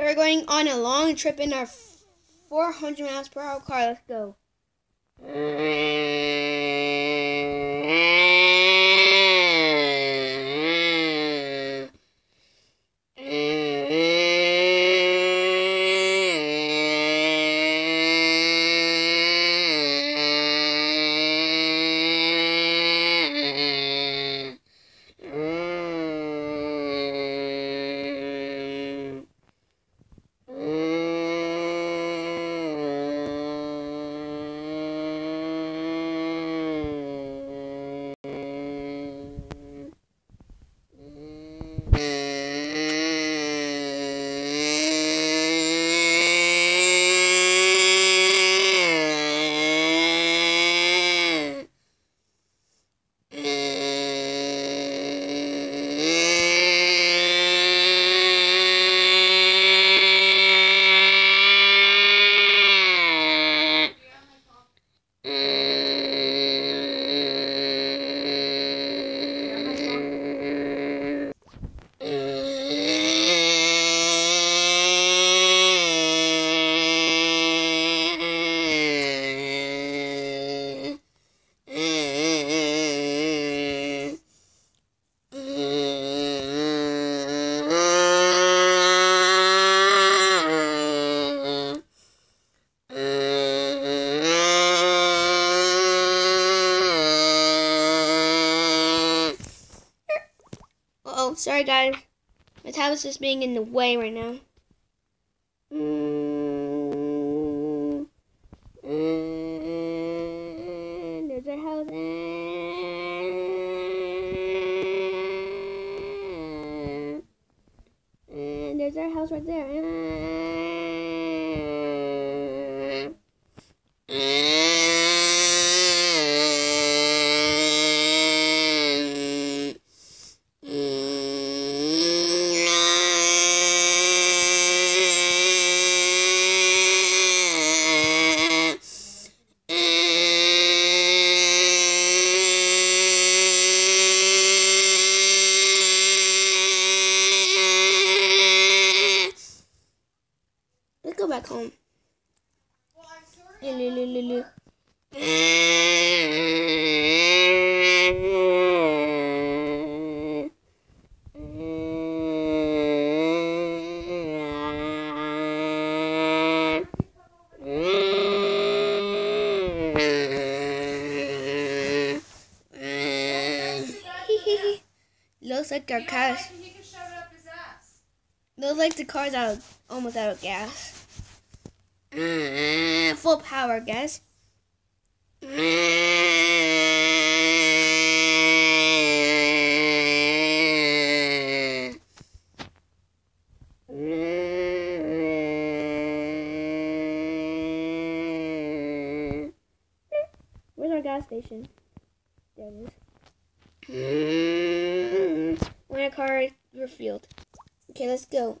We're going on a long trip in our 400 miles per hour car. Let's go. Sorry guys. My tablet's just being in the way right now. Mm, mm, there's a house. Mm, mm, there's our house right there. Mm, go back home. Lulu. Looks like our cars. He can shove it up his ass. Looks like the car's out of, almost out of gas. Mm-hmm. Full power, guys. Mm-hmm. Where's our gas station? There it is. Mm-hmm. When a car refueled. Okay, let's go.